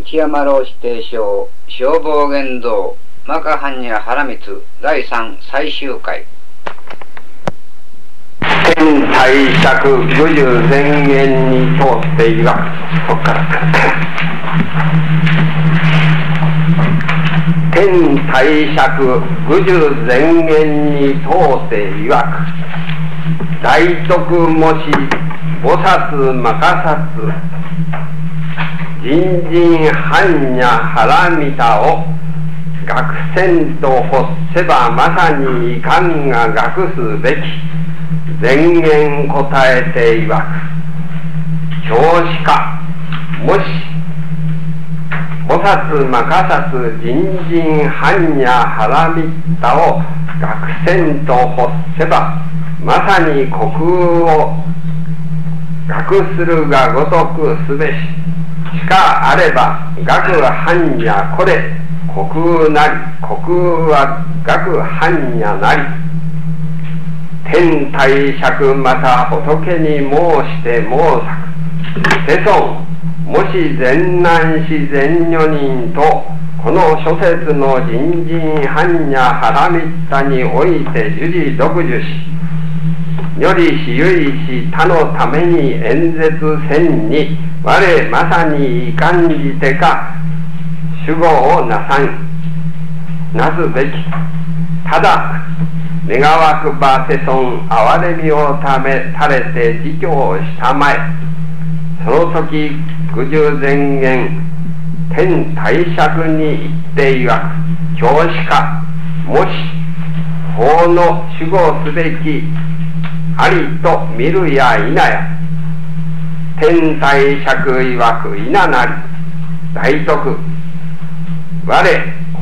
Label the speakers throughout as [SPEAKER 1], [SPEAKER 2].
[SPEAKER 1] 内山老指定省消防言動マカハンニャ原光第3最終回。
[SPEAKER 2] 天対策五十前言に通っていわくここから天対策五十前言に通っていわく大徳もし菩薩任さつ人人般若腹見たを学船と欲せばまさにいかんが学すべき。前言答えていわく。少子化もし菩薩任さつ人人般若腹見たを学船と欲せばまさに虚空を学するがごとくすべし。しかあれば学般若これ。虚空なり虚空は学般若なり。天体釈また仏に申して申作。世尊もし善男子善女人とこの諸説の人人般若腹みったにおいて樹事独樹し。よりしゆいし他のために演説せんに。我まさにいかんじてか主語をなさんなすべき。ただ願わくば世尊憐れみをため垂れて自供したまえ。その時九十前言天大釈に言っていわく教師かもし法の守護すべきありと見るや否や。天体釈いわく稲なり。大徳。我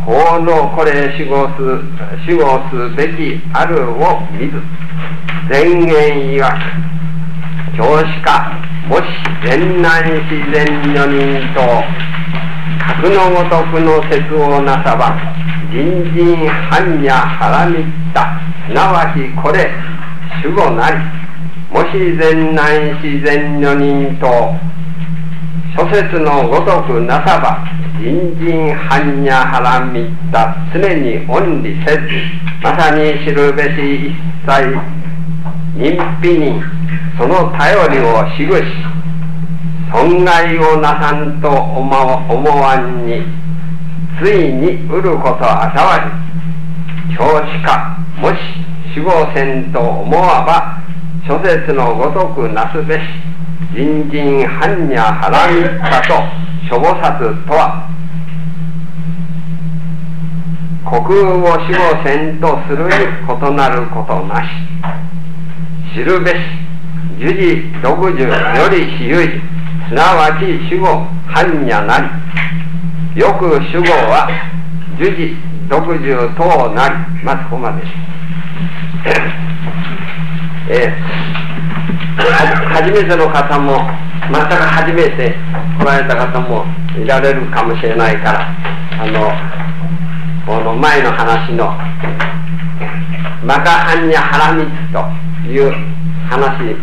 [SPEAKER 2] 法のこれ守護す守護すべきあるを見ず。前言いわく。教師か。もし善男子善女人と格のごとくの説をなさば人人般若腹みった。すなわちこれ守護なり。もし善男子善女人と諸説のごとくなさば人人般若腹みった常に恩理せずまさに知るべし一切人否にその頼りをしぐし損害をなさんと思わんについに売ることあさわり教師かもし守護せんと思わば諸説のごとくなすべし人人般若腹みったと諸菩薩とは。虚空を守護せんとするに異なることなし。知るべし樹事独樹よりしゆいすなわち守護般若なり。よく守護は樹事独樹等なり。まずここまでえー、初めての方も全く初めて来られた方もいられるかもしれないからあのこの前の話の「マカハンニャハラミツ」という話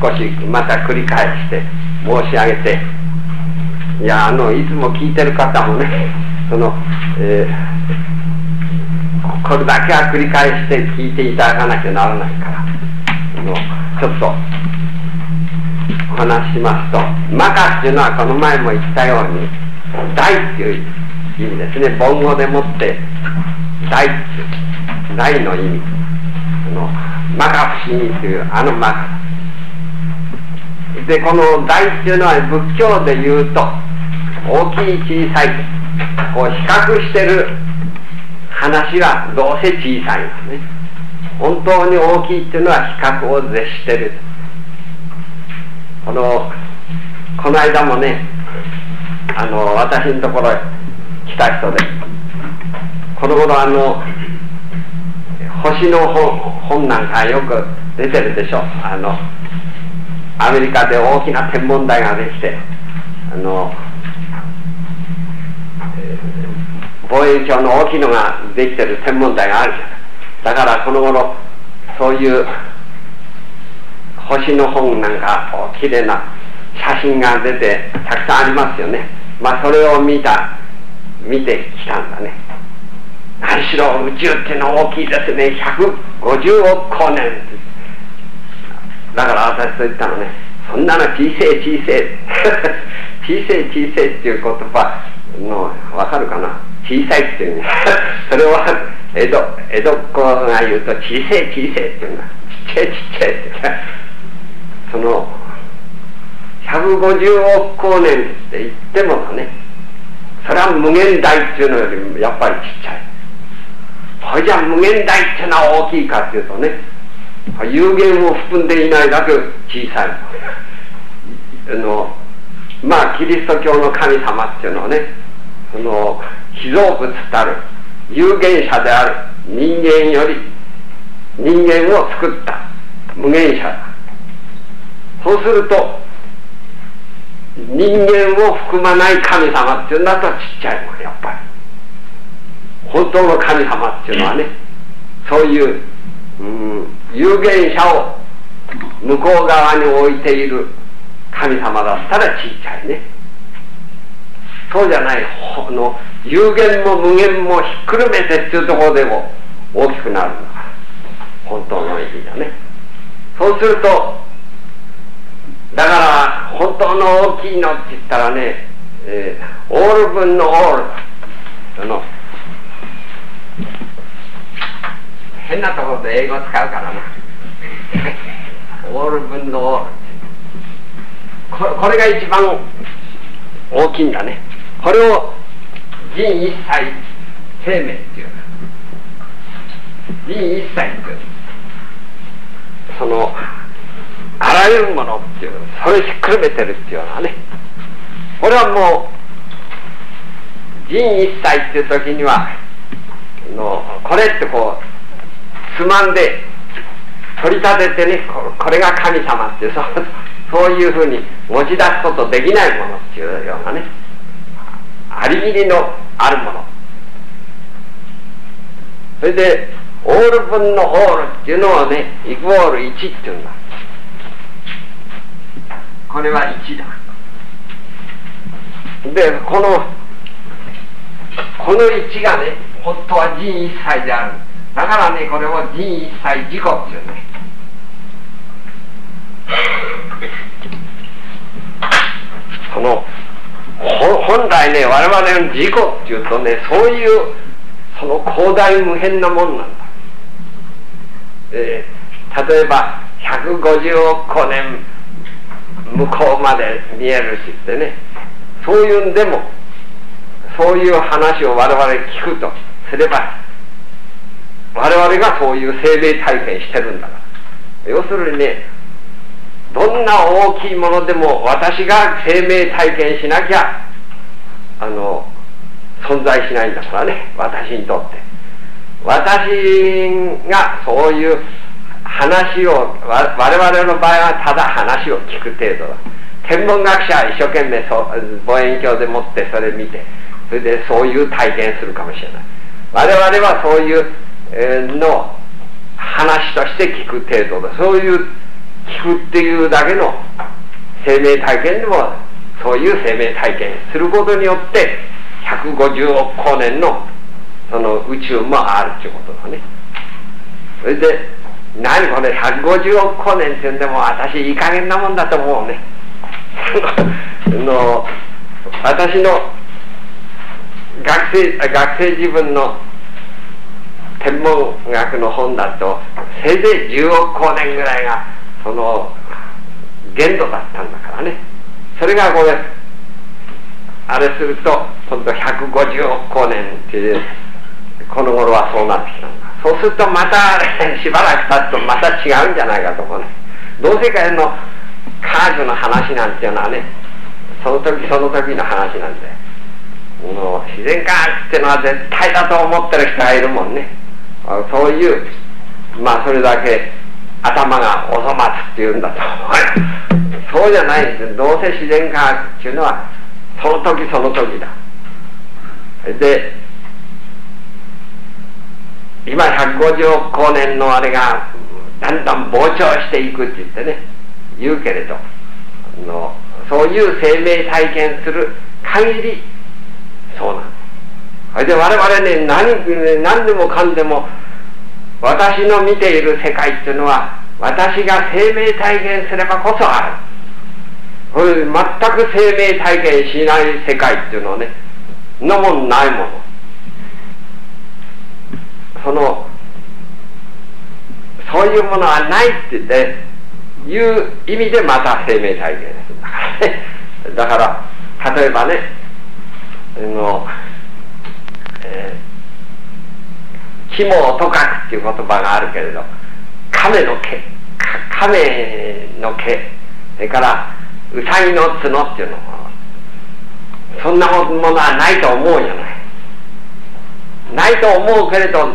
[SPEAKER 2] 少しまた繰り返して申し上げていやあのいつも聞いてる方もねその、えー、これだけは繰り返して聞いていただかなきゃならないから。ちょっとお話しますとマカっていうのはこの前も言ったように大っていう意味ですね。盆語でもって大大の意味。のマカ不思議というあのマカでこの大っていうのは仏教で言うと大きい小さいこう比較してる話はどうせ小さいのね。本当に大きいっていうのは比較を絶してる。このこの間もねあの私のところへ来た人でこの頃あの星の本本なんかよく出てるでしょ。あのアメリカで大きな天文台ができてあの、えー、望遠鏡の大きいのができてる天文台がある。じゃないだからこの頃そういう星の本なんかきれいな写真が出てたくさんありますよね。まあそれを見た見てきたんだね。何しろ宇宙っていうのは大きいですね。150億光年だから私と言ったのね。そんなの小せえ小せえ。小せえ小せえっていう言葉の分かるかな。小さいっていうね それは江戸江戸っ子が言うと小せえ小せえっていうんだちっちゃいちっちゃいって。その150億光年って言ってもねそれは無限大っていうのよりもやっぱりちっちゃい。これじゃ無限大っていうのは大きいかっていうとね有限を含んでいないだけ小さい。あのまあキリスト教の神様っていうのはねその被造物たる有限者である人間より人間を作った無限者。だそうすると人間を含まない神様っていうんだとちっちゃいもんやっぱり。本当の神様っていうのはねそういう、うん、有限者を向こう側に置いている神様だったらちっちゃいね。そうじゃないの有限も無限もひっくるめてっていうところでも大きくなる。んだ本当の意味だね。そうするとだから本当の大きいのって言ったらね、えー、オール分のオール。その変なところで英語使うからな。オール分のオール。ここれが一番大きいんだね。これを人一切生命っていう人一切っていうそのあらゆるものっていうそれをひっくるめてるっていうのはね。これはもう人一切っていう時にはのこれってこうつまんで取り立ててねこれが神様っていうそうそういうふうに持ち出すことできないものっていうようなね。ありきりのあるもの。それでオール分のオールっていうのはねイコール1っていうんだ。これは1だ。でこのこの1がね本当は人一切である。だからねこれを人一切自己っていうねその本来ね我々の自己っていうとねそういうその広大無辺なもんなんだ、えー、例えば150億光年向こうまで見えるしってねそういうんでもそういう話を我々聞くとすれば我々がそういう生命体験してるんだから。要するにねどんな大きいものでも私が生命体験しなきゃあの存在しないんだからね私にとって。私がそういう話を我々の場合はただ話を聞く程度だ。天文学者は一生懸命そ望遠鏡でもってそれ見てそれでそういう体験するかもしれない。我々はそういう、の話として聞く程度だ。そういう聞くっていうだけの生命体験でもそういう生命体験することによって150億光年のその宇宙もあるっていうことだね。それで何これ150億光年って言うんでも私いい加減なもんだと思うね。の私の学生学生自分の天文学の本だとせいぜい10億光年ぐらいがその限度だったんだからね。それがこれあれすると今度150億光年っていうこの頃はそうなってきたんだ。そうするとまた しばらく経つとまた違うんじゃないかと思うね。同世界の科学の話なんていうのはねその時その時の話なんで。もう自然科学っていうのは絶対だと思ってる人がいるもんね。そういうまあそれだけ頭がお粗末っていうんだとそうじゃないんです。どうせ自然科学っていうのはその時その時だ。で今150億光年のあれがだんだん膨張していくって言ってね言うけれどのそういう生命体験する限りそうなんです。それで我々ね何何でもかんでも私の見ている世界っていうのは私が生命体験すればこそある。全く生命体験しない世界っていうのはねのもんないもの。そのそういうものはないって言っていう意味でまた生命体験です。だから例えばねあの、えー、肝をとかくっていう言葉があるけれど亀の毛亀の毛それからうさぎの角っていうのはそんなものはないと思うじゃないないと思うけれど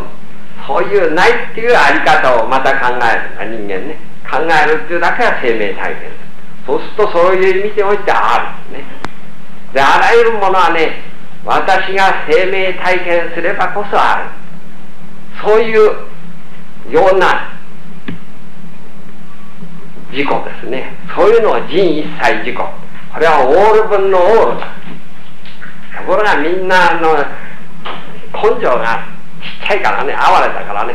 [SPEAKER 2] そういうないっていうあり方をまた考える人間ね。考えるっていうだけは生命体験そうするとそういう意味においてあるね。であらゆるものはね私が生命体験すればこそある。そういうような事故ですね。そういうのを人一切事故。これはオール分のオールだ。ところがみんなの根性がちっちゃいからね哀れだからね。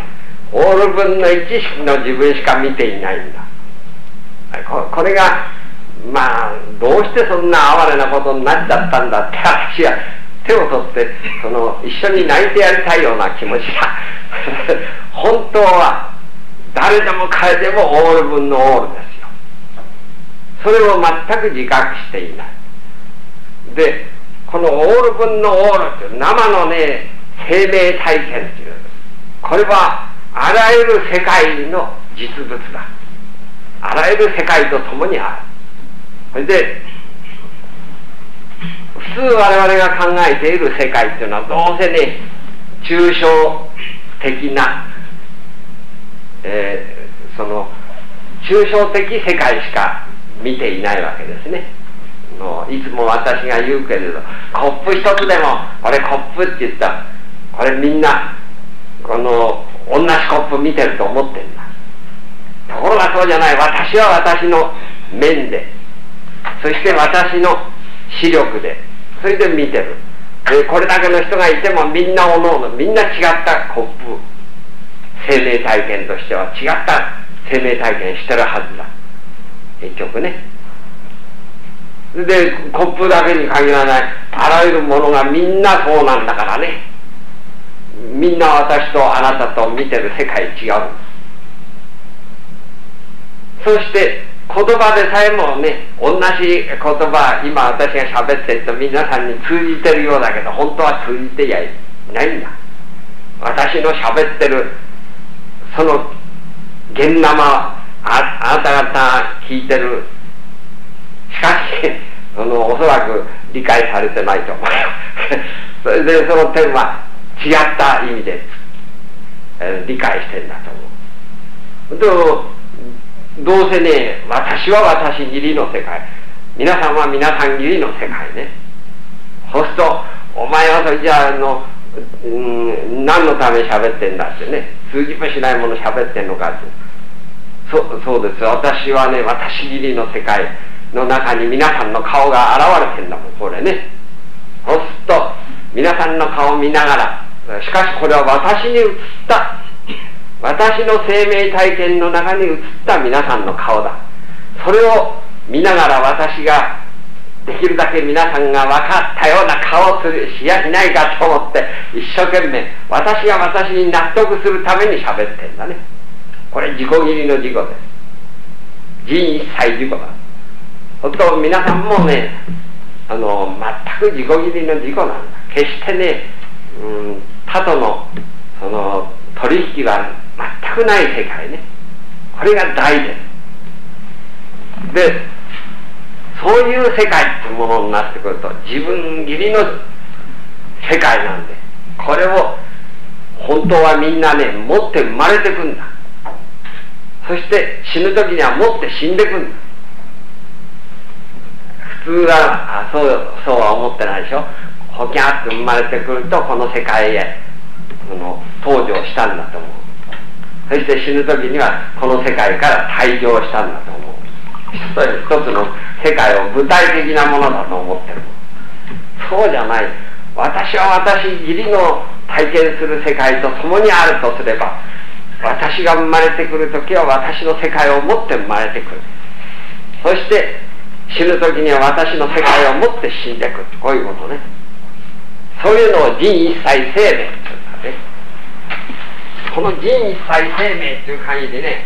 [SPEAKER 2] オール分の1の自分しか見ていないんだ。これがまあどうしてそんな哀れなことになっちゃったんだって話は手を取ってその一緒に泣いてやりたいような気持ちが 本当は誰でも彼でもオール分のオールですよ。それを全く自覚していない。でこのオール分のオールっていう生のね生命体験っていう。これはあらゆる世界の実物だ。あらゆる世界と共にある。それで普通我々が考えている世界っていうのはどうせね抽象的なえー、その抽象的世界しか見ていないわけですね。のいつも私が言うけれどコップ一つでもこれコップって言ったこれみんなこの同じコップ見てると思ってんだ。ところがそうじゃない。私は私の面でそして私の視力でそれで見てる。でこれだけの人がいてもみんなおのおのみんな違ったコップ生命体験としては違った生命体験してるはずだ。結局ね。でコップだけに限らないあらゆるものがみんなそうなんだからね。みんな私とあなたと見てる世界違う。そして言葉でさえもね同じ言葉今私が喋ってると皆さんに通じてるようだけど本当は通じてやいないんだ。私の喋ってるその現生ああなた方聞いてるしかしそのおそらく理解されてないと思う。それでその点は違った意味で、えー、理解してんだと思う。でどうせね私は私義理の世界。皆さんは皆さん義理の世界ね。そうするとお前はそれじゃあのうん何のため喋ってんだってね。通じもしないもの喋ってんのかって。そそうです。私はね私義理の世界の中に皆さんの顔が現れてんだもんこれね。そうすると皆さんの顔を見ながらしかしこれは私に映った私の生命体験の中に映った皆さんの顔だ。それを見ながら私ができるだけ皆さんが分かったような顔をするしやしないかと思って一生懸命私が私に納得するために喋ってんだね。これ自己切りの事故です。人一切事故だ。ほと皆さんもねあの全く自己切りの事故なんだ。決してね、うん、他とのその取引は全くない世界ね。これが大ですでそういう世界ってものになってくると自分義理の世界なんでこれを本当はみんなね持って生まれてくんだ。そして死ぬ時には持って死んでくんだ。普通はあそうそうは思ってないでしょ。ほきゃって生まれてくるとこの世界へその登場したんだと思う。そして死ぬ時にはこの世界から退場したんだと思う。一つの世界を具体的なものだと思ってる。そうじゃない。私は私義理の体験する世界と共にあるとすれば私が生まれてくる時は私の世界を持って生まれてくる。そして死ぬ時には私の世界を持って死んでくる。こういうことね。そういうのを人一切生命っていうんだね。この人一切生命っていう限りね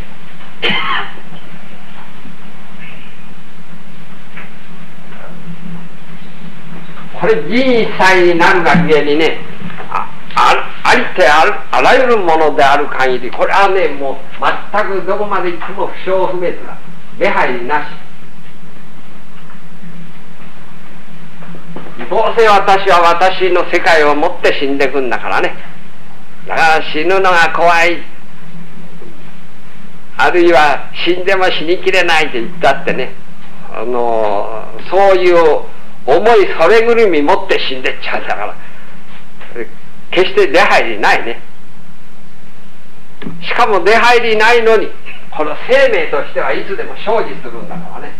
[SPEAKER 2] これ人一切になるがゆえにねあありてあるあらゆるものである限りこれはねもう全くどこまで行っても不詳不滅だ目配なし。どうせ私は私の世界を持って死んでくんだからね。だから死ぬのが怖い。あるいは死んでも死にきれないって言ったってねあのそういう思いそれぐるみ持って死んでっちゃうんだから。決して出入りないね。しかも出入りないのにこの生命としてはいつでも生じするんだからね。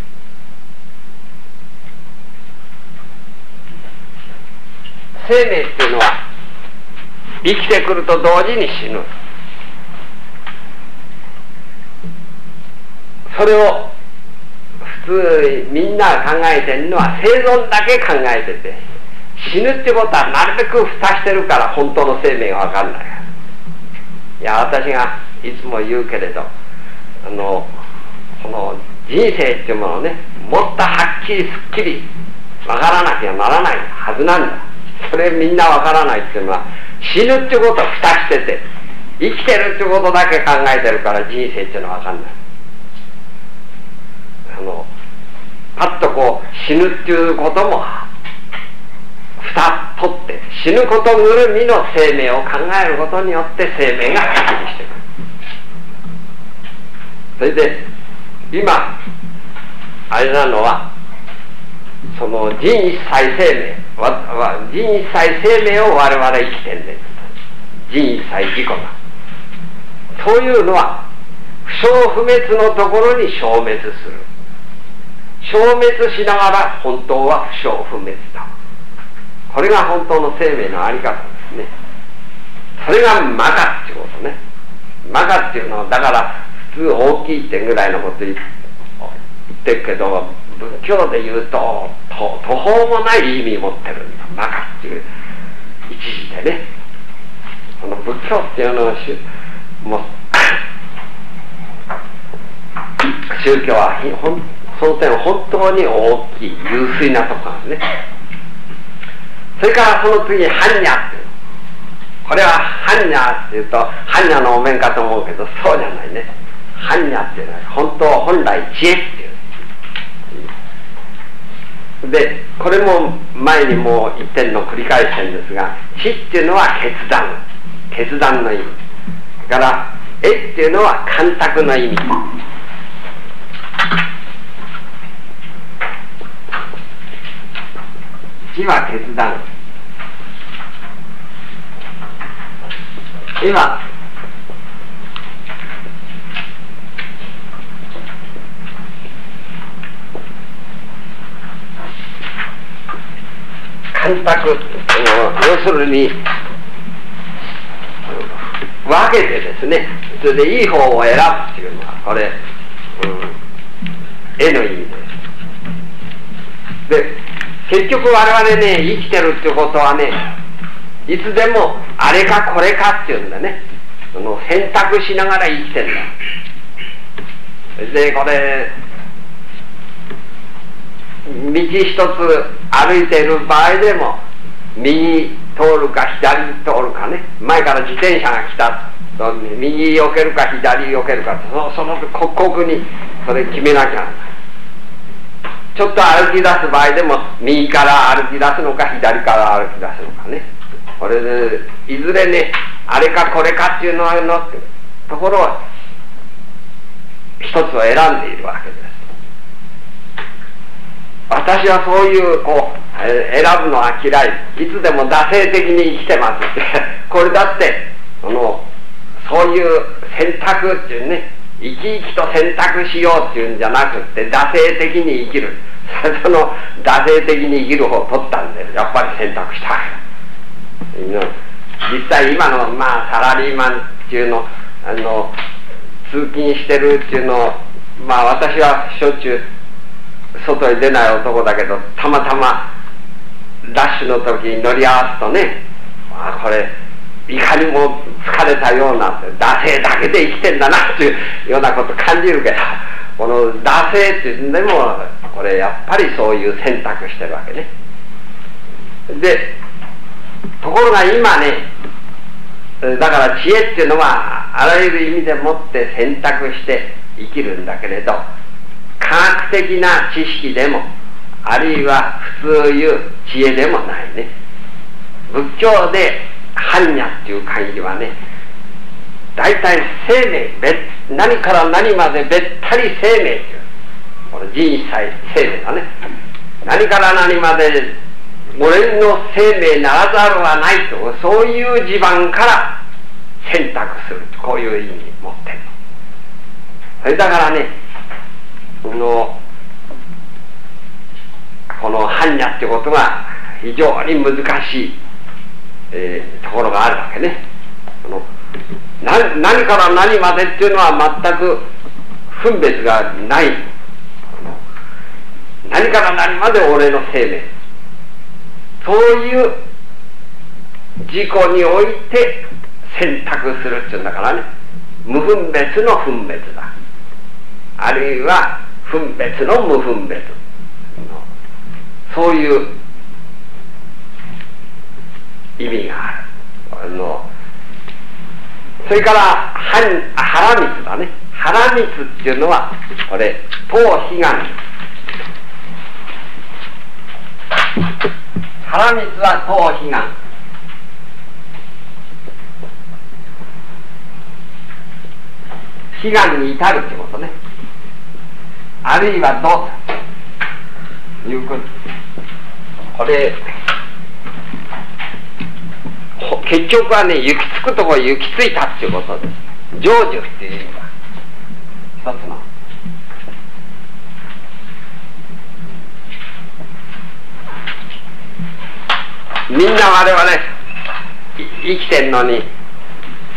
[SPEAKER 2] 生命っていうのは生きてくると同時に死ぬ。それを通みんなが考えてるのは生存だけ考えてて死ぬってことはなるべく蓋してるから本当の生命が分かんない。いや私がいつも言うけれどあのこの人生っていうものをねもっとはっきりすっきり分からなきゃならないはずなんだ。それみんなわからないっていうのは死ぬってことを蓋してて生きてるってことだけ考えてるから人生っていうのはわかんない。あのパッとこう死ぬっていうことも蓋取って死ぬことぐるみの生命を考えることによって生命がはっきりしてくる。それで今あれなのはその人一切生命人一切生命を我々生きてんです人一切自己が。そういうのは不生不滅のところに消滅する。消滅しながら本当は不生不滅だこれが本当の生命のあり方ですね。それが魔化っていうことね。魔化っていうのはだから普通大きいってぐらいのこと言ってるけど仏教で言うと途方もない意味持ってるんだ。バカっていう。一時でね。この仏教っていうのはもう 宗教は本その点本当に大きい優粋なとこなんですね。それからその次般若っていう。これは般若っていうと般若のお面かと思うけどそうじゃないね。般若っていうのは本当本来知恵っていう。でこれも前にもう言ってるの繰り返してるんですが「死」っていうのは決断。決断の意味。から「え」っていうのは干拓の意味。死は決断今選択要するに分けてですね。それでいい方を選ぶっていうのはこれ、うん、絵の意味です。で結局我々ね生きてるってことはねいつでもあれかこれかっていうんだね。その選択しながら生きてるんだ。でこれ道一つ歩いてる場合でも右通るか左通るかね。前から自転車が来た。右避けるか左避けるかそその刻々にそれ決めなきゃちょっと歩き出す場合でも右から歩き出すのか左から歩き出すのかね。これでいずれねあれかこれかっていうのはのところを一つを選んでいるわけです。私はそういうこう選ぶのは嫌い。いつでも惰性的に生きてます。っ てこれだってそのそういう選択っていうね生き生きと選択しようっていうんじゃなくって惰性的に生きる。その惰性的に生きる方を取ったんでやっぱり選択した。実際今のまあサラリーマンっていうのあの通勤してるっていうのをまあ私はしょっちゅう外に出ない男だけどたまたまラッシュの時に乗り合わすとねあこれいかにも疲れたような惰性だけで生きてんだなっていうようなこと感じるけど。この惰性っていうんでもこれやっぱりそういう選択してるわけね。でところが今ねだから知恵っていうのはあらゆる意味でもって選択して生きるんだけれど科学的な知識でもあるいは普通いう知恵でもないね。仏教で般若っていう会議はね大体生命別何から何までべったり生命っていう。これ人才生命だね。何から何まで俺の生命ならざるはないとそういう地盤から選択するこういう意味持ってるの。それだからねこのこの般若ってことが非常に難しい、えー、ところがあるわけね。何から何までっていうのは全く分別がない。何から何まで俺の生命。そういう事故において選択するっていうんだからね。無分別の分別だ。あるいは分別の無分別。そういう意味がある。あのそれから腹蜜だね。腹蜜っていうのはこれ頭悲願腹蜜は頭悲願悲願に至るってことね。あるいはどうということ。これ結局はね行き着くところ行き着いたっていうことです。成就っていう意味だ一つの。みんな我々生きてんのに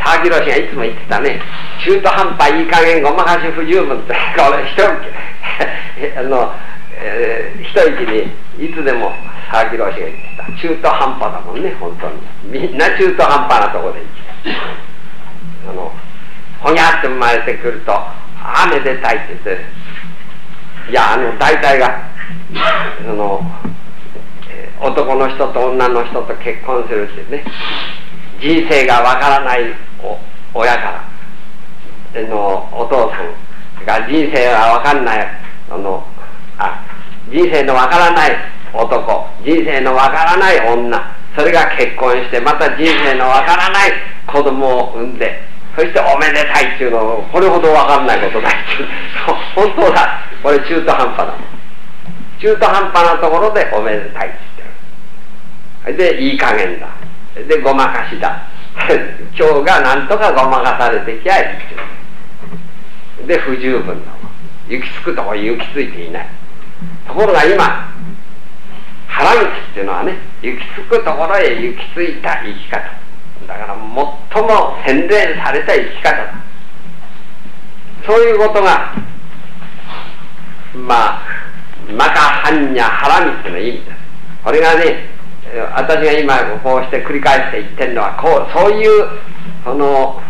[SPEAKER 2] 沢木郎氏がいつも言ってたね。中途半端いい加減ごまかし不十分ってこれ一 あの、えー、一息にいつでも沢木郎氏が言ってた中途半端だもんね本当に。みんな中途半端なとこで生きてあのほにゃって生まれてくると雨でたいって言っていやあの大体がその男の人と女の人と結婚するってね。人生がわからない親からのお父さんが人生がわかんないあのあ人生のわからない男。人生のわからない女。それが結婚してまた人生のわからない。子供を産んで。そしておめでたいっていうのをこれほどわかんないことないって。い う本当だ。これ中途半端だ中途半端なところでおめでたいって言ってる。でいい加減だ。でごまかしだ。今日がなんとかごまかされてきゃいいで不十分だ行き着くとこ行き着いていない。ところが今腹口っていうのはね行き着くところへ行き着いた生き方。だから最も洗練された生き方。だそういうことがまあマカハンニャ腹道の意味ですこれがね私が今こうして繰り返して言ってるのはこうそういうその、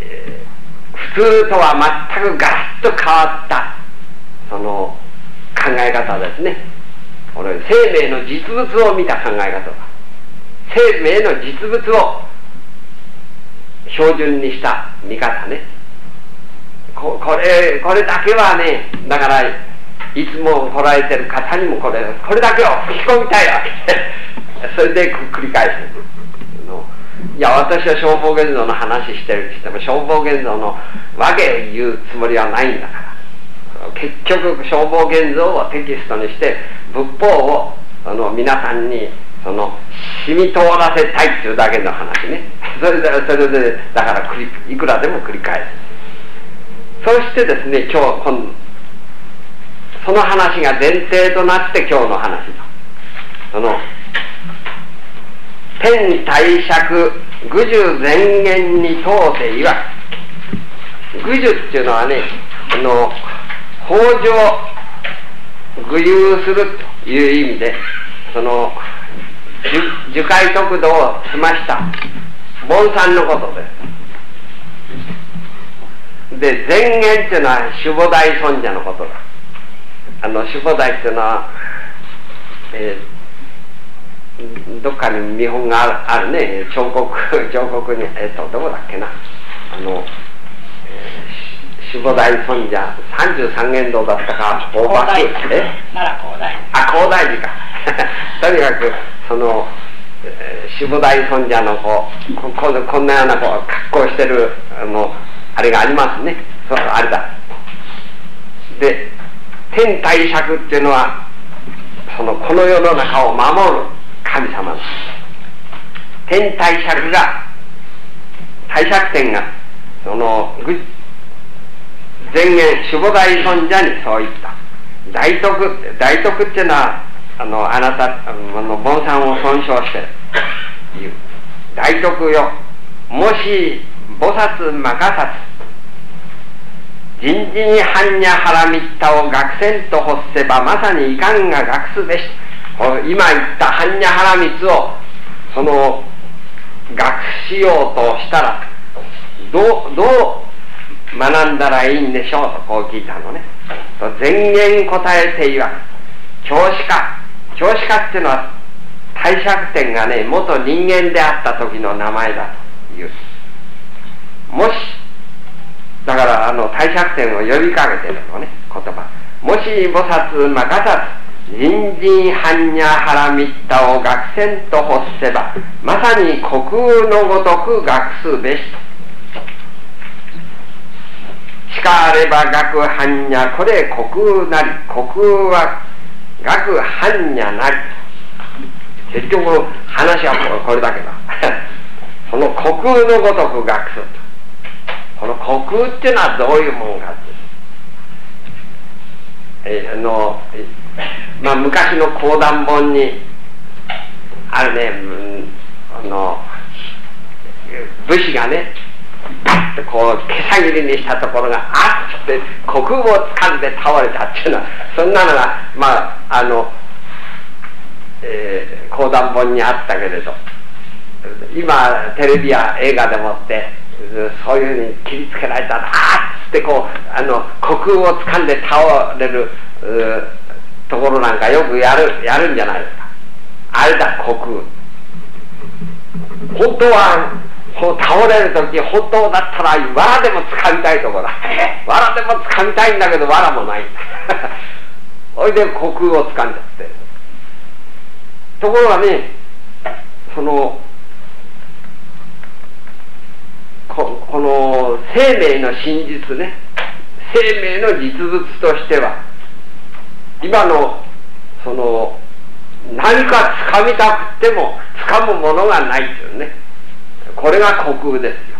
[SPEAKER 2] えー、普通とは全くガラッと変わったその考え方ですね。これ生命の実物を見た考え方だ。生命の実物を標準にした見方ね。ここれこれだけはねだからいつも来られてる方にもこれこれだけを吹き込みたいわけ。それで繰り返すいや私は消防現像の話してるって言っても消防現像のわけ言うつもりはないんだから。結局消防現像をテキストにして仏法をその皆さんにその染み通らせたいっていうだけの話ね。それでそれでだからいくらでも繰り返す。そしてですね今日今その話が前提となって今日の話その天帝釈愚樹前言に通っていわ愚樹っていうのはねあの法上具有するという意味でその樹海得度を済ました盆山のことです。で前言っていうのは守護大尊者のことだ。あの守護大っていうのは、えー、どっかに見本があるあるね。彫刻彫刻にえっ、とどこだっけな。あの、えー、守護大尊者33元堂だったか
[SPEAKER 3] 大幕え奈良高大
[SPEAKER 2] あ高大寺かとにかくその守護大尊者のこうこここんなようなこう格好してるあのあれがありますねそうあれだで天帝釈っていうのはそのこの世の中を守る神様です天帝釈が帝釈天がその前言守護大尊者にそう言った。大徳大徳っていうのはあのあなたあの盆山を尊称して言う。大徳よ。もし菩薩任さず人事に般若腹みったを学せんと欲せばまさにいかんが学すべし。今言った般若腹密をその学しようとしたらどうどうんだらいいんでしょうとこう聞いたのね。と前言答えていわく教師か。教師家っていうのは帝釈天がね元人間であった時の名前だという。もしだからあの帝釈天を呼びかけてるのね言葉。もし菩薩任さず人人般若腹みったを学せんと欲せばまさに虚空のごとく学すべし。としかあれば学般若これ虚空なり虚空は学般若なり。結局話はこれだけだ この虚空のごとく学するこの虚空っていうのはどういうもんかえあのまあ昔の講談本にあるね、うんあの武士がねこう毛さ切りにしたところがあっつって虚空を掴んで倒れたっていうのはそんなのがまああの、えー、講談本にあったけれど今テレビや映画でもってそういうふうに切りつけられたらあっつってこうあの虚空を掴んで倒れるところなんかよくやるやるんじゃないですか。あれだ虚空本当は倒れる時本当だったら藁でも掴みたいとこだ。藁でも掴みたいんだけど藁もない。ほいで虚空を掴んじゃって。ところがねそのここの生命の真実ね。生命の実物としては今のその何か掴みたくても掴むものがないっていうね。これが虚空ですよ。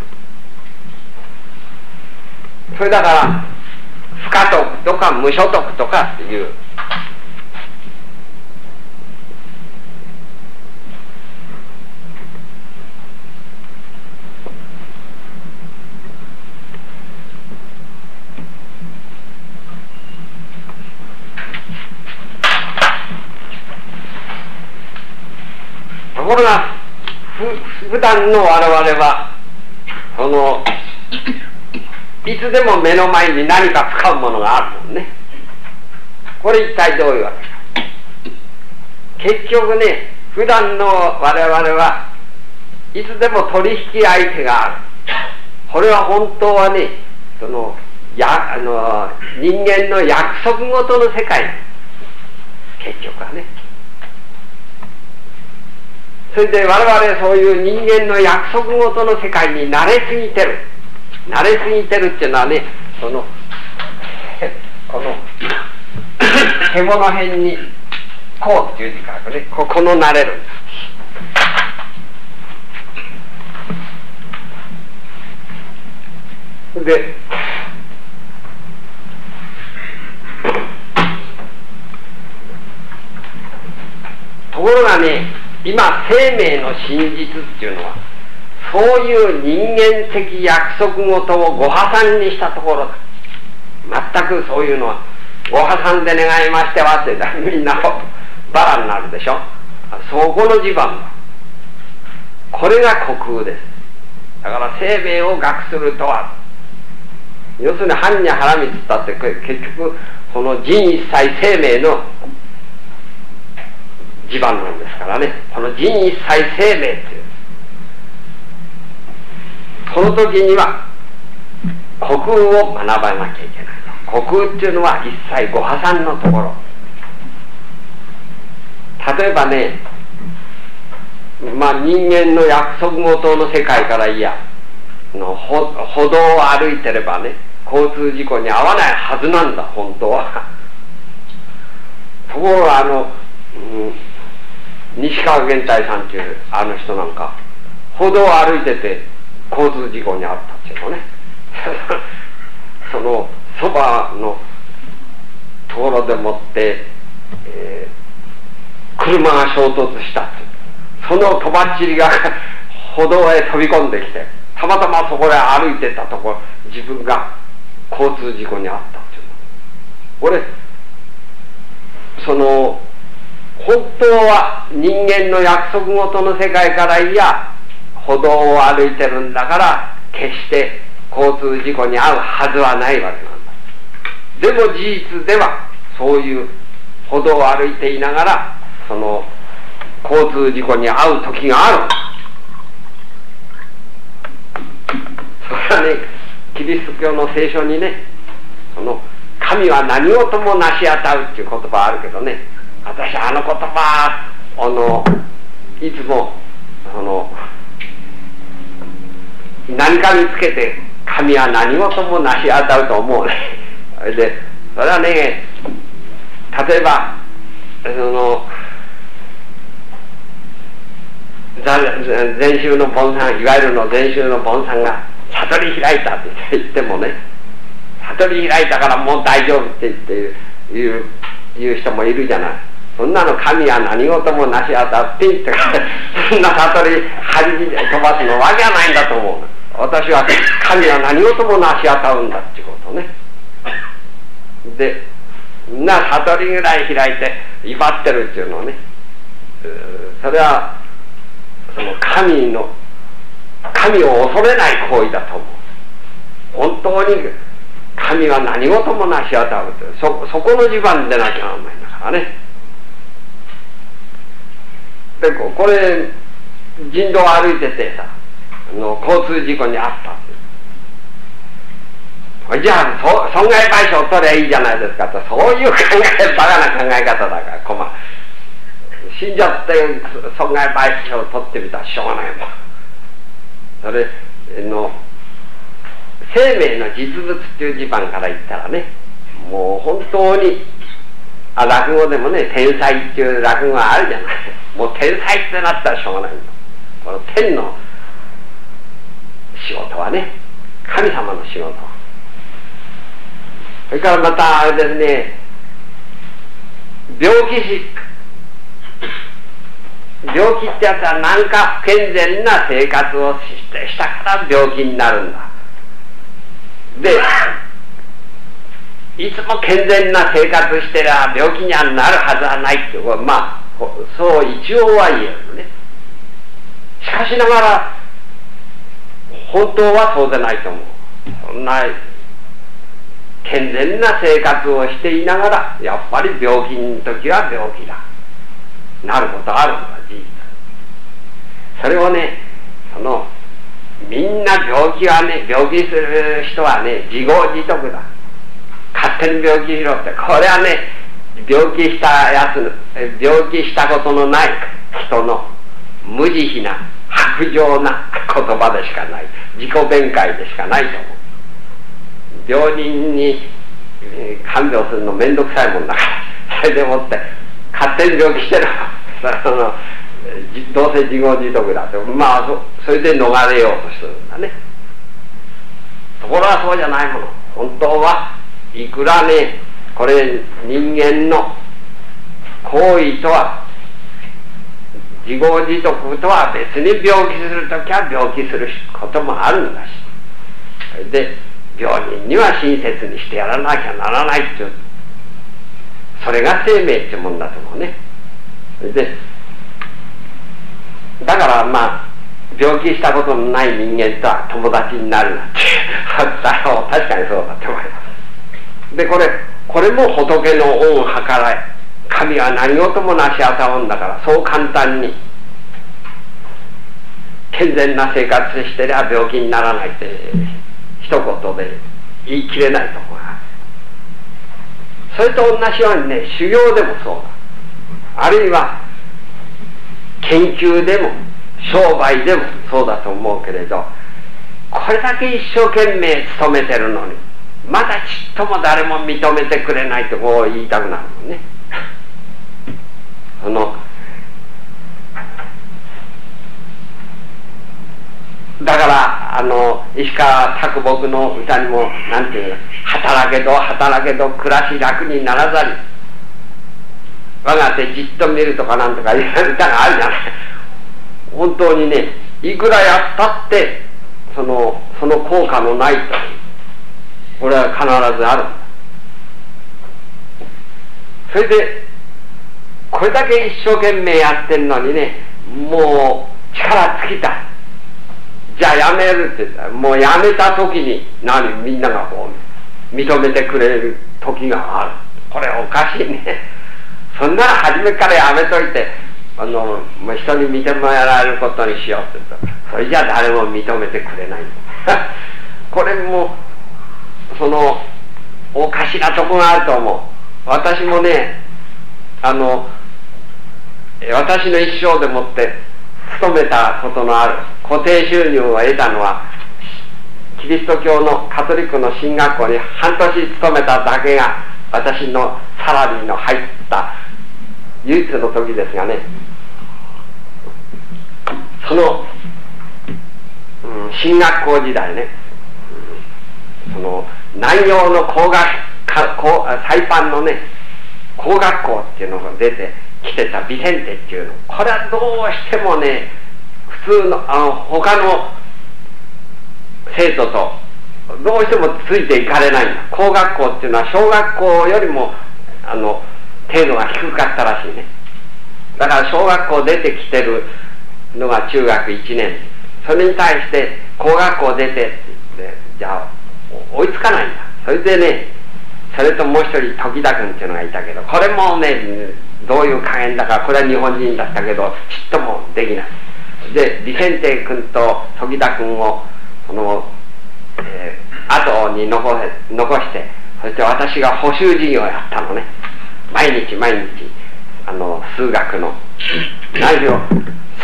[SPEAKER 2] それだから不可得とか無所得とかっていうところが普段の我々はそのいつでも目の前に何か使うものがあるもんね。これ一体どういうわけか。結局ね普段の我々はいつでも取引相手がある。これは本当はねそのやあの人間の約束ごとの世界。結局はね。それで我々そういう人間の約束ごとの世界に慣れすぎてる。慣れすぎてるっていうのはねその この 獣辺にこうっていう字からねここの慣れる。でところがね今生命の真実っていうのはそういう人間的約束事をご破産にしたところだ。全くそういうのはご破産で願いましてはってみんなバラになるでしょ。そこの地盤だこれが虚空です。だから生命を学するとは。要するに般若波羅蜜ったって結局この人一切生命の地盤なんですからね。この人一切生命っていう。この時には虚空を学ばなきゃいけない虚空っていうのは一切ご破産のところ。例えばねまあ人間の約束事の世界からいやの歩道を歩いてればね交通事故に遭わないはずなんだ本当は。ところがあの、うん、西川玄太さんっていうあの人なんか歩道を歩いてて交通事故に遭ったっていうのね。そのそばのところでもって、えー、車が衝突したそのとばっちりが 歩道へ飛び込んできてたまたまそこへ歩いてたところ自分が交通事故に遭ったっていうの。俺その本当は人間の約束事の世界からいや歩道を歩いてるんだから決して交通事故に遭うはずはないわけなんだ。でも事実ではそういう歩道を歩いていながらその交通事故に遭う時がある。それはねキリスト教の聖書にねその神は何事も成し当たるっていう言葉あるけどね私あの言葉あのいつもその何かにつけて神は何事も成し当たると思うね。それでそれはね例えばその禅宗の盆さんいわゆるの禅宗の盆さんが悟り開いたって言ってもね悟り開いたからもう大丈夫って言って言う言う人もいるじゃない。そんなの神は何事もなし当たって言ってそんな悟り恥に飛ばすのわけはないんだと思う。私は神は何事もなし当たるんだってことね。でな悟りぐらい開いて威張ってるっていうのはねそれはその神の神を恐れない行為だと思う。本当に神は何事もなし当たるってそそこの地盤でなきゃならないんだからね。でこれ人道歩いててさあの交通事故に遭ったじゃあ損害賠償取りゃいいじゃないですかと。そういう考えバカな考え方だから困る。死んじゃって損害賠償を取ってみたらしょうがないもん。それの生命の実物っていう地盤から言ったらねもう本当にあ落語でもね天才っていう落語があるじゃない。もう天才ってなったらしょうがない。この天の仕事はね神様の仕事。それからまたあれですね病気し病気ってやつは何か不健全な生活をしてしたから病気になるんだ。でいつも健全な生活してりゃ病気にはなるはずはないってまあそう一応は言えるね。しかしながら本当はそうでないと思う。そんな健全な生活をしていながらやっぱり病気の時は病気だ。なることあるのは事実それをねそのみんな病気はね病気する人はね自業自得だ。勝手に病気しろってこれはね病気したやつ病気したことのない人の無慈悲な白状な言葉でしかない自己弁解でしかないと思う。病人に看病するの面倒くさいもんだから それでもって勝手に病気してる。そのどうせ自業自得だって。まあそれで逃れようとするんだね。ところがそうじゃないもの。本当はいくらねこれ人間の行為とは自業自得とは別に病気する時は病気することもあるんだしで病人には親切にしてやらなきゃならないっていうそれが生命ってもんだと思うね。それでだからまあ病気したことのない人間とは友達になるなんて 確かにそうだと思います。でこれこれも仏の恩を計らい。神は何事もなしあたおんだからそう簡単に。健全な生活してりゃ病気にならないって一言で言い切れないと思いますそれと同じようにね修行でもそうだ。あるいは研究でも商売でもそうだと思うけれどこれだけ一生懸命勤めてるのにまだちっとも誰も認めてくれないとこう言いたくなるもんね。そのだからあの石川啄木の歌にも何て言うの働けど働けど暮らし楽にならざり我が手じっと見るとかなんとかいう歌があるじゃない。本当にねいくらやったってそのその効果のないと。いうこれは必ずある。それでこれだけ一生懸命やってるのにねもう力尽きた。じゃあやめるって言った。らもうやめた時に何みんながこう認めてくれる時がある。これおかしいね。そんなら初めからやめといてあの人に認められることにしようって言った。らそれじゃ誰も認めてくれない。これもうそのおかしなとこがあると思う。私もねあの私の一生でもって勤めたことのある固定収入を得たのはキリスト教のカトリックの進学校に半年勤めただけが私のサラリーの入った唯一の時ですがね。その、うん、進学校時代ね、うん、その南洋の工学か工サイパンのね工学校っていうのが出てきてたビセンテっていうの。これはどうしてもね普通のあの他の生徒とどうしてもついていかれないんだ。工学校っていうのは小学校よりもあの程度が低かったらしいね。だから小学校出てきてるのが中学1年。それに対して工学校出てって言ってじゃあ追いつかないんだ。それでねそれともう一人時田君っていうのがいたけどこれもねどういう加減だかこれは日本人だったけどちっともできない。でリセンテ君と時田君をその、えー、後に残せ残してそして私が補習授業をやったのね。毎日毎日あの数学の。何しろ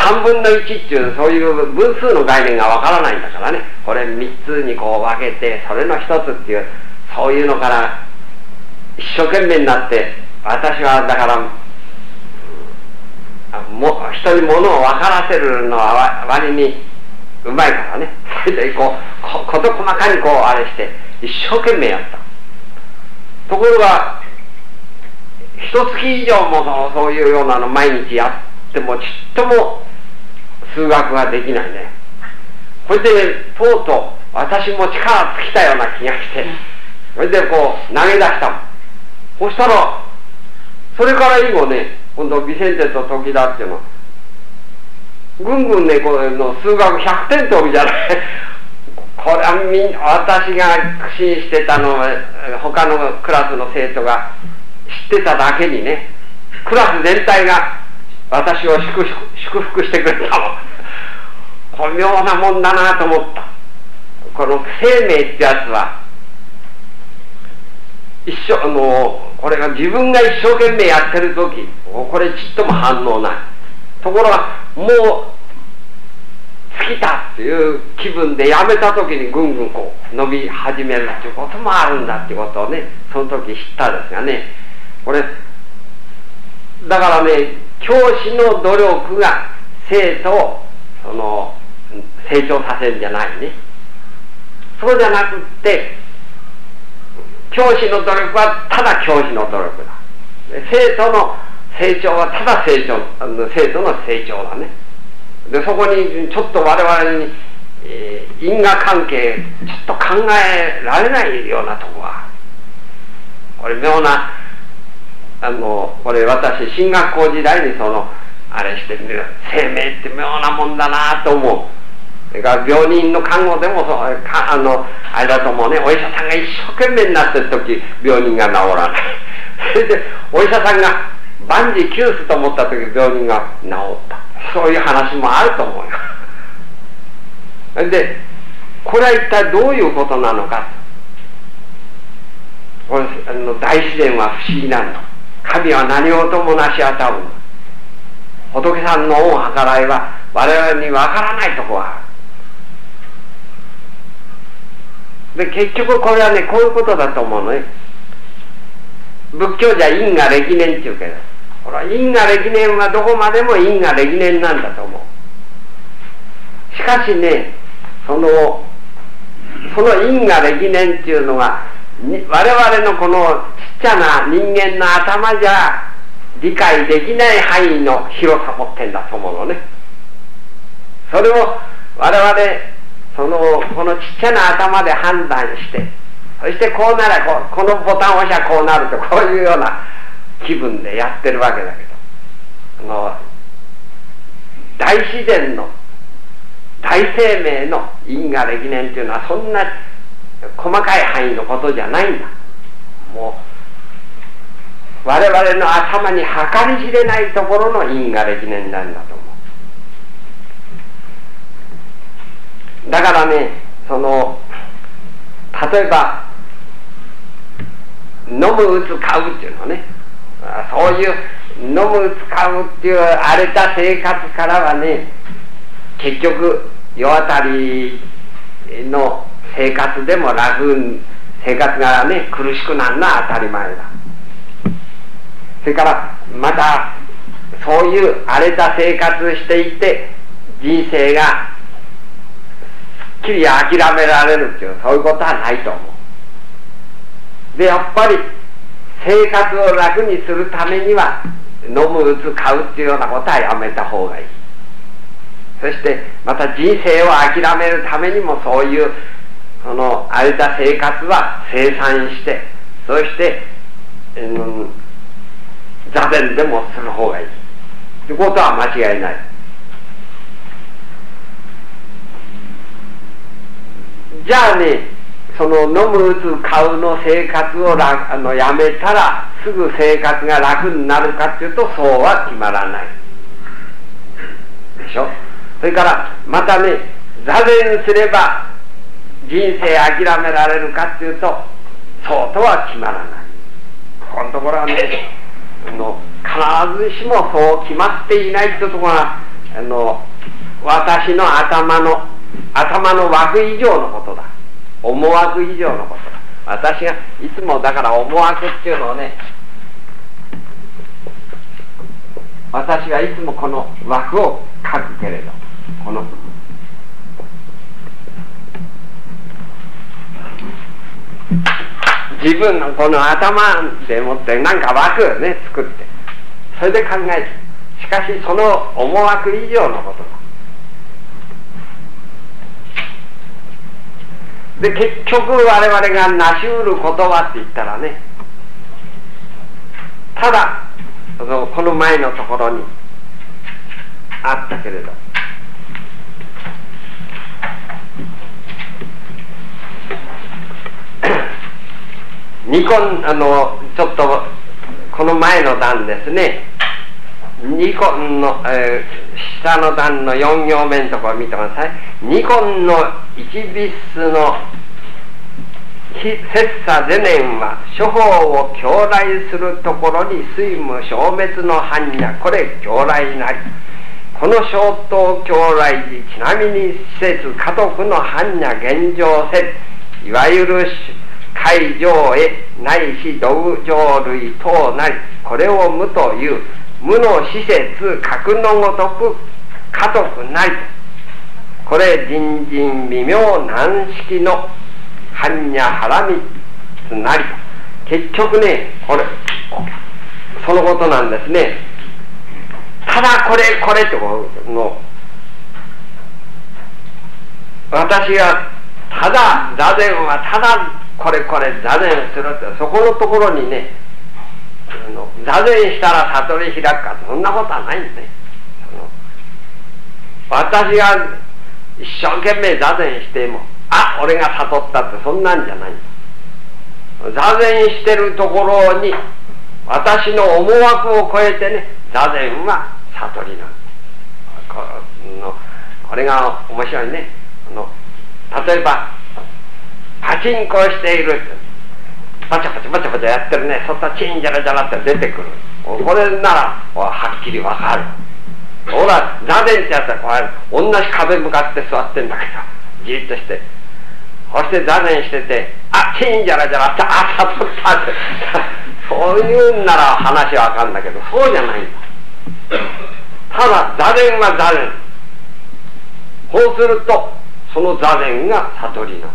[SPEAKER 2] 3分の1っていうそういう分数の概念がわからないんだからね。これ3つにこう分けてそれの1つっていうそういうのから一生懸命になって私はだからも人にものを分からせるのは割にうまいからね。それでこう事細かにこうあれして一生懸命やった。ところが一月以上もそういうようなの毎日やってもちっとも数学ができないね。それで、とうとう私も力尽きたような気がして。それでこう投げ出したもん。そしたらそれから以後ね今度ビセンテと時田っていうのぐんぐんねこの数学100点取るじゃない。これはみ私が苦心してたの他のクラスの生徒が知ってただけにねクラス全体が私を祝福してくれたの。こ妙なもんだなと思った。この生命ってやつは一生あのこれが自分が一生懸命やってる時これちっとも反応ない。ところがもう尽きたっていう気分でやめた時にぐんぐんこう伸び始めるっていうこともあるんだっていうことをねその時知ったんですがね。これだからね教師の努力が生徒をその成長させるんじゃないね。そうじゃなくって教師の努力はただ教師の努力だ。生徒の成長はただ成長の生徒の成長だね。でそこにちょっと我々に、えー、因果関係ちょっと考えられないようなとこはこれ妙なあのこれ私進学校時代にそのあれしてみる生命って妙なもんだなと思う。それから病人の看護でもそかあのあれだと思うねお医者さんが一生懸命になってる時病人が治らないそれでお医者さんが万事休すと思った時病人が治った。そういう話もあると思うよ。でこれは一体どういうことなのかこれあの大自然は不思議なの神は何事もなし当たるの仏さんの恩計らいは我々にわからないとこは。あるで結局これはねこういうことだと思うのね。仏教じゃ因果歴年っていうけどこれは因果歴年はどこまでも因果歴年なんだと思う。しかしねそのその因果歴年っていうのは我々のこのちゃな人間の頭じゃ理解できない範囲の広さ持ってんだと思うのね。それを我々そのこのちっちゃな頭で判断してそしてこうならここのボタンを押しゃこうなるとこういうような気分でやってるわけだけど。の大自然の大生命の因果歴年っていうのはそんな細かい範囲のことじゃないんだ。もう我々の頭に計り知れないところの因果歴年なんだと思う。だからねその例えば飲む打つ買うっていうのね。そういう飲む打つ買うっていう荒れた生活からはね結局世当たりの生活でも楽生活がね苦しくなるのは当たり前だ。それからまたそういう荒れた生活していて人生がすっきり諦められるっていうそういうことはないと思う。でやっぱり生活を楽にするためには飲む打つ買うっていうようなことはやめた方がいい。そしてまた人生を諦めるためにもそういうその荒れた生活は生産してそして、うん座禅でもする方がいい。ということは間違いない。じゃあねその飲む打つ買うの生活をあのやめたらすぐ生活が楽になるかっていうとそうは決まらない。でしょ？それからまたね座禅すれば人生諦められるかっていうとそうとは決まらない。ここのところはねの必ずしもそう決まっていないというところがあの私の頭の頭の枠以上のことだ。思惑以上のことだ。私がいつもだから思惑っていうのをね私はいつもこの枠を書くけれどこの自分のこの頭でもって何か枠をね作って。それで考えて。しかしその思惑以上のこと。だで結局我々が成し得る言葉って言ったらねただこの前のところにあったけれど。ニコンあのちょっとこの前の段ですね。ニコンの、えー、下の段の4行目のところ見てください。ニコンの1ビスの切磋ゼネンは処方を狂来するところに水無消滅の般若。これ狂来なり。この小刀狂来時ちなみに施設家督の般若現状せいわゆる海上へないし道場類等なりこれを無という無の施設格のごとく家督なりこれ人人微妙難式の般若腹密なり。結局ねこれそのことなんですね。ただこれこれってことの私がただ座禅はただこれこれ座禅するってそこのところにね座禅したら悟り開くかそんなことはないんでね。私が一生懸命座禅してもあ俺が悟ったってそんなんじゃない座禅してるところに私の思惑を超えてね座禅は悟りなんここれが面白いね。あの例えばパチンコをしている。パチャパチャパチャパチャやってるね。そったらチンジャラジャラって出てくる。これならはっきりわかる。ほら座禅ってやったらこう同じ壁向かって座ってんだけど。じっとして。そして座禅しててあチンジャラジャラってあ悟ったって。そういうんなら話はわかるんだけどそうじゃないんだ。ただ座禅は座禅。こうするとその座禅が悟りの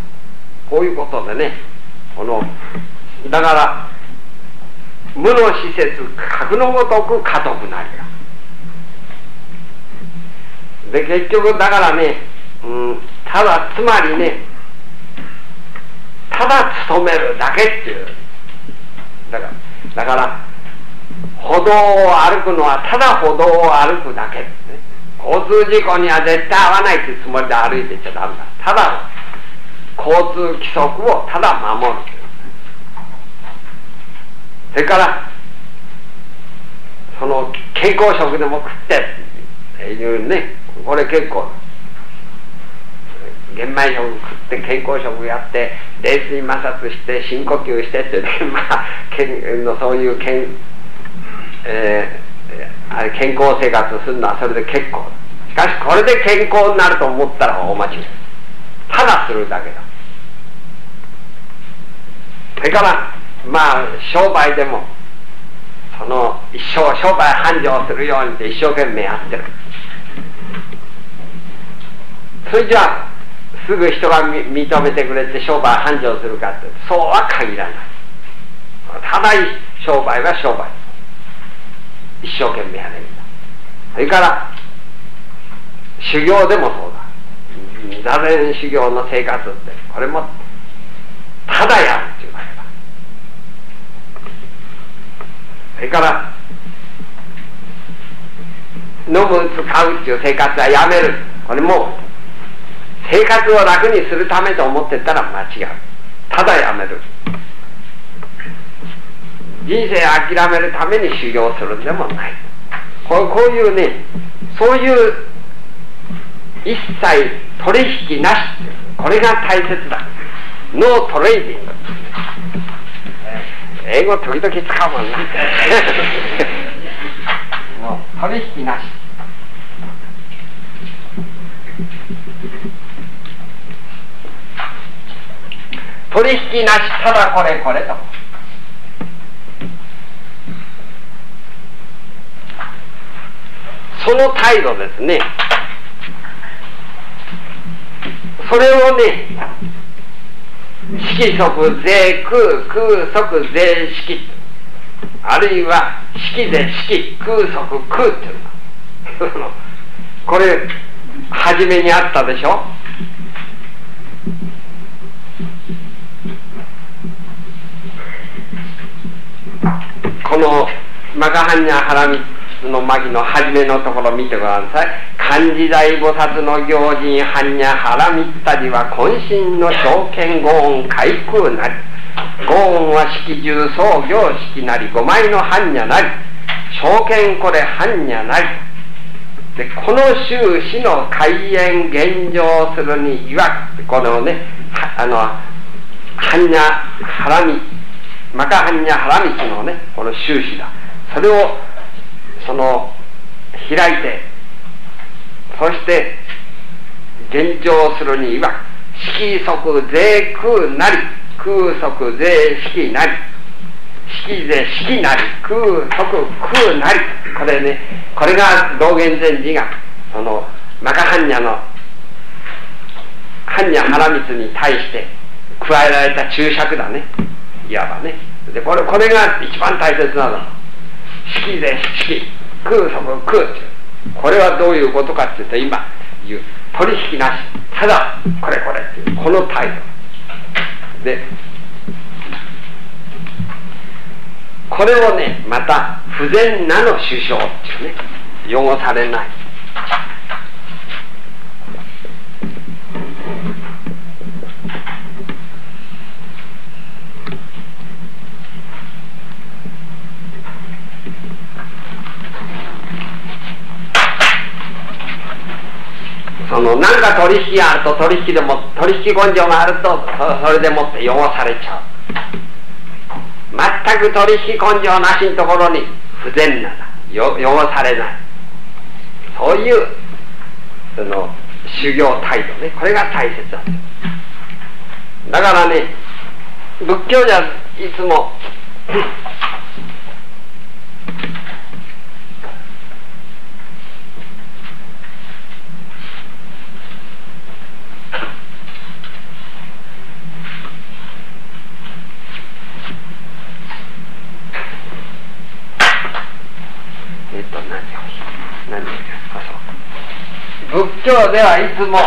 [SPEAKER 2] こういうことでねこのだから無の施設格のごとく家督なりがで結局だからね、うん、ただつまりねただ勤めるだけっていう。だからだから歩道を歩くのはただ歩道を歩くだけ、ね、交通事故には絶対合わないってつもりで歩いてちゃダメだ。ただ交通規則をただ守る。それからその健康食でも食ってっていうねこれ結構玄米食食って健康食やって冷水摩擦して深呼吸してってねまあけのそういう健,、えー、あれ健康生活するのはそれで結構。しかしこれで健康になると思ったら大間違いただするだけだ。それからまあ商売でもその一生商売繁盛するようにって一生懸命やってるそれじゃあすぐ人が認めてくれて商売繁盛するかってそうは限らないただ商売は商売。一生懸命やれるんだそれから修行でもそうだ。座禅修行の生活ってこれもただやるって言わればそれから飲む使うっていう生活はやめる。これも生活を楽にするためと思ってたら間違う。ただやめる。人生諦めるために修行するんでもない。こうこういうねそういう一切取引なしこれが大切だ。 no trading 英語時々使うもんなもう取引なし。取引なしただこれこれと。その態度ですね。それをね色即税空空即税式あるいは式で式空即空っていうのこれ初めにあったでしょこのマカハニャハラミの巻の初めのところ見てごらんなさい。漢字大菩薩の行人般若ハラミッタジは渾身の証券ご恩開空なり。ご恩は式重創業式なり。五枚の般若なり。証券これ般若なり。でこの終始の開演現状するにいわくこのねあの般若ハラミマカハンニャハラミチのねこの終始だ。それをその開いてそして現状するには色即税空なり空即税式なり式税式なり空即空なりこれねこれが道元禅師がそのマカハンニャのハンニャハラミツに対して加えられた注釈だね。いわばね。でこれこれが一番大切なの。式で式。空即空これはどういうことかっていうと今言う。取引なし。ただこれこれっていう。この態度。でこれをねまた不全なの首相っていうね。汚されない。その何か取引があると取引でも取引根性があるとそれでもって汚されちゃう全く取引根性なしのところに不全な汚されないそういうその修行態度ねこれが大切なんですだからね仏教じゃいつも仏教ではいつも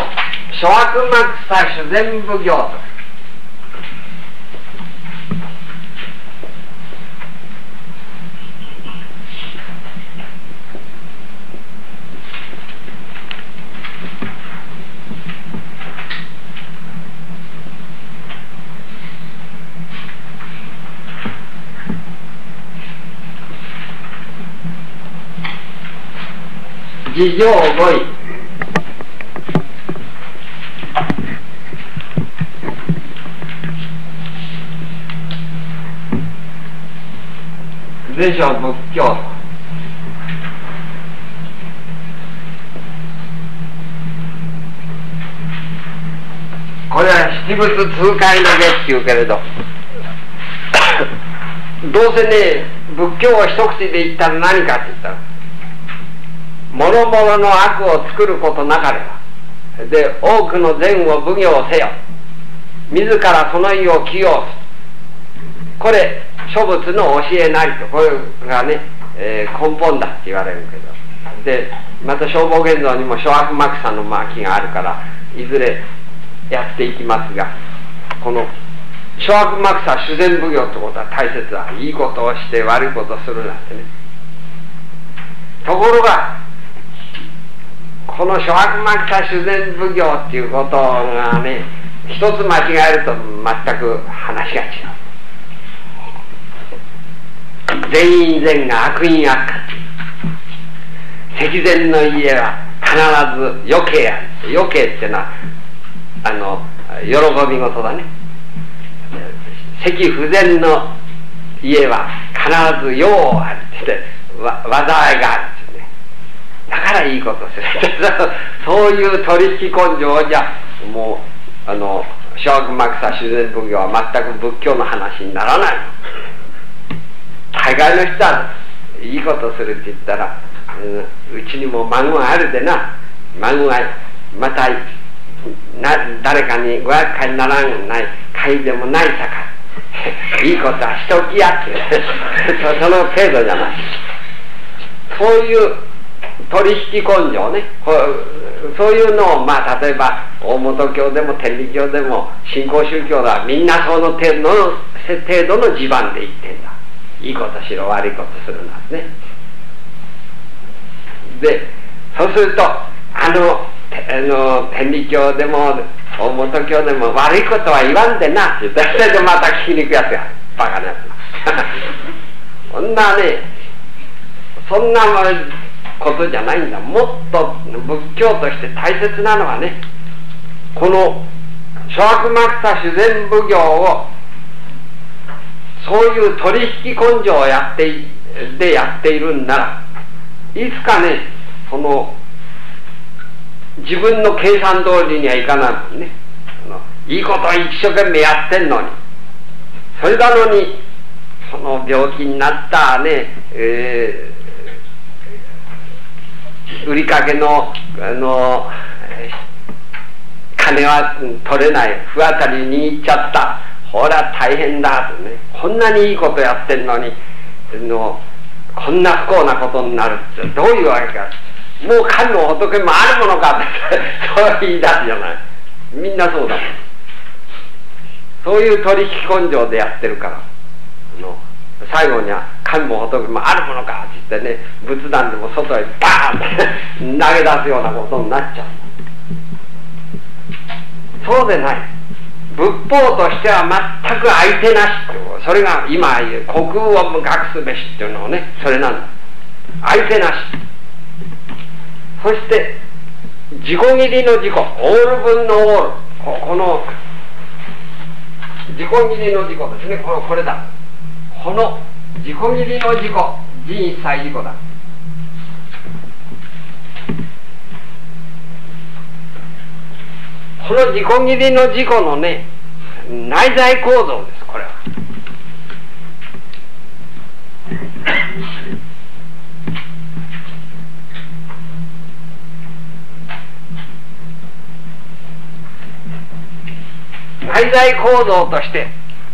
[SPEAKER 2] 諸悪幕差修善奉行と。事情語彙全書仏教これは七仏通会の下っていうけれど。どうせね仏教を一口で言ったら何かって言ったらもろもろの悪を作ることなかればで多くの善を奉行せよ。自らその意を起用すこれ諸仏の教えなりとこれがね、えー、根本だって言われるけど。でまた消防現像にも諸悪幕さの巻きがあるからいずれやっていきますがこの諸悪幕さ修善奉行ってことは大切だ。いいことをして悪いことをするなんてね。ところがこの諸悪幕さ修善奉行っていうことがね一つ間違えると全く話が違う。全員善が悪因悪化積善の家は必ず余計ある。余計ってのはあの喜び事だね。積不全の家は必ず用あるって言って災いがあるってねだからいいことする。そういう取引根性じゃもうあの小学幕差修善奉行は全く仏教の話にならない。大概の人はいいことするって言ったらうちにも孫があるでな。孫がまた誰かにご厄介にならない会でもないさか。いいことはしときやって その程度じゃない。そういう取引根性ね。そういうのをまあ例えば大本教でも天理教でも新興宗教だみんなその程度の程度の地盤で言ってんだ。いいことしろ悪いことするなんね。でそうするとあのあの天理教でも大本教でも悪いことは言わんでなって言ったらまた聞きに行くやつがバカなやつ。そんなねそんなことじゃないんだ。もっと仏教として大切なのはねこの諸悪幕差自然奉行をそういう取引根性をやってでやっているんならいつかねその自分の計算通りにはいかないもんね。いいことを一生懸命やってんのに。それなのにその病気になったね、えー、売りかけのあの金は取れない不当たりに握っちゃった。ほら大変だとね。こんなにいいことやってんのにのこんな不幸なことになるってどういうわけか。もう神も仏もあるものかってそう言い出すじゃない。みんなそうだ。もんそういう取引根性でやってるから。の最後には神も仏もあるものかって言ってね仏壇でも外へバーンって投げ出すようなことになっちゃう。そうでない。仏法としては全く相手なしってこと。それが今言う国を無学すべしっていうのをねそれなんだ相手なし。そして自己切りの自己。オール分のオール。ここの自己切りの自己ですね。このこれだ。この自己切りの自己。人一切自己だ。この自己切りの自己のね内在構造です。内在構造として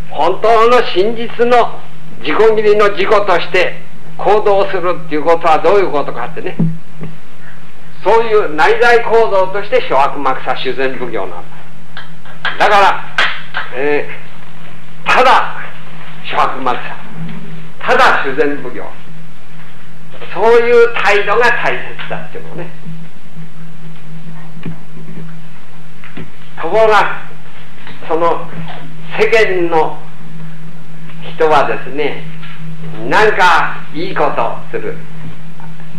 [SPEAKER 2] 本当の真実の自己切りの自己として行動するっていうことはどういうことかってね。そういう内在構造として諸悪幕差修繕奉行なんだ。だから、えー、ただ諸悪幕差ただ修繕奉行。そういう態度が大切だっていうのね。ところがその世間の人はですね何かいいことをする。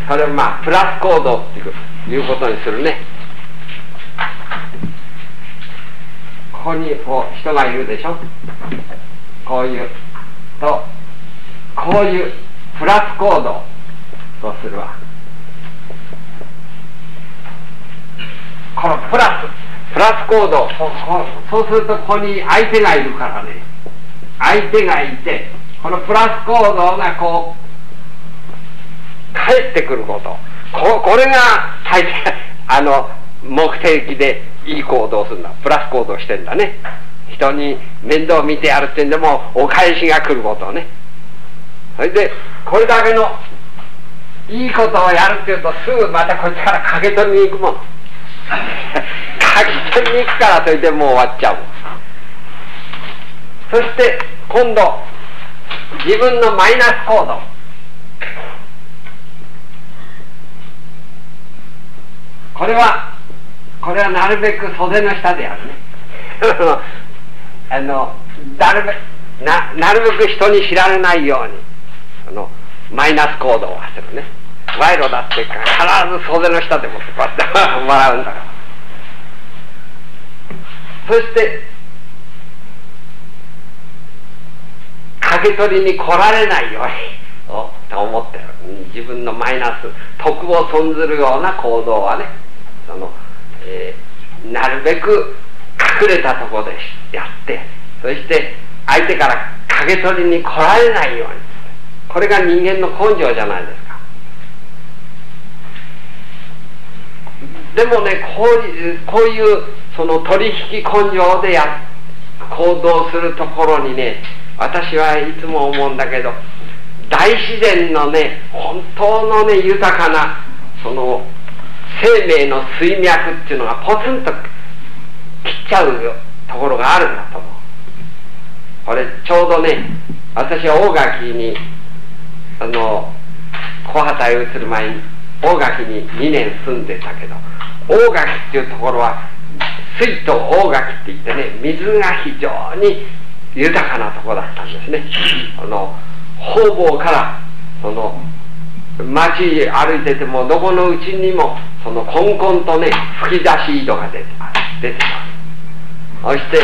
[SPEAKER 2] それをまあプラス行動っていうことにするね。ここにこう人がいるでしょ。こういうとこういうプラス行動とするわ。このプラスプラス行動そうするとここに相手がいるからね。相手がいてこのプラス行動がこう返ってくること。ここれが大抵あの目的でいい行動するんだ。プラス行動してんだね。人に面倒見てやるってんでもお返しが来ることね。それでこれだけのいいことをやるっていうとすぐまたこっちから駆け取りに行くもん。駆け取りに行くからそれでもう終わっちゃう。そして今度自分のマイナス行動これはこれはなるべく袖の下でやるね。あのなるべななるべく人に知られないようにあのマイナス行動をするね。賄賂だって必ず袖の下でもってこうやって 笑うんだから。そして駆け取りに来られないように。と思ってる自分のマイナス徳を損ずるような行動はねその、えー、なるべく隠れたところでやってそして相手から駆け取りに来られないようにこれが人間の根性じゃないですかでもねこういうこういうその取引根性でや行動するところにね私はいつも思うんだけど大自然のね本当のね豊かなその生命の水脈っていうのがポツンと切っちゃうところがあるんだと思う。これちょうどね私は大垣にあの小畑へ移る前に大垣に2年住んでたけど大垣っていうところは水と大垣って言ってね水が非常に豊かなとこだったんですね。あの方々からその街歩いててもどこのうちにもそのこんこんとね吹き出し井戸が出て出てた。そして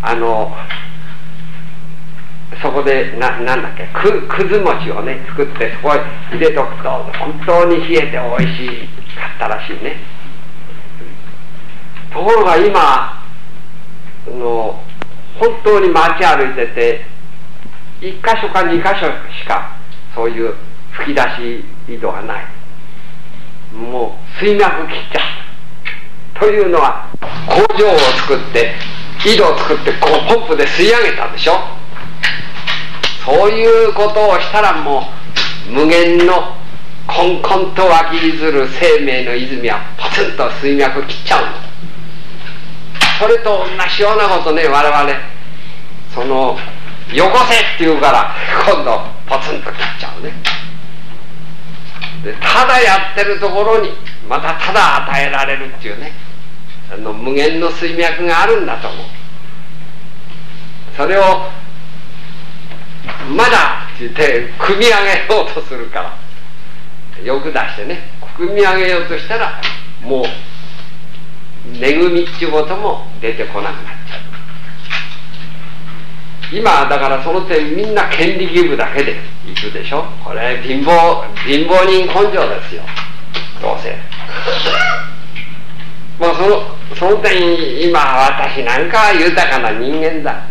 [SPEAKER 2] あのそこでななんだっけくくず餅をね作ってそこへ入れとくと本当に冷えて美味しかったらしいねところが今の本当に街歩いてて1箇所か2箇所しかそういう吹き出し井戸がない。もう水脈切っちゃった。というのは工場を作って井戸を作ってこうポンプで吸い上げたでしょ。そういうことをしたらもう無限のこんこんと湧き出る生命の泉はポツンと水脈切っちゃうのそれと同じようなことね我々。そのよこせって言うから今度ポツンと切っちゃうね。でただやってるところにまたただ与えられるっていうね。あの無限の水脈があるんだと思う。それをまだって言って組み上げようとするから。よく出してね組み上げようとしたらもう恵みっていうことも出てこなくなっちゃう今だからその点みんな権利義務だけでいくでしょ？これ貧乏貧乏人根性ですよ。どうせ。まあそのその点今私なんかは豊かな人間だ。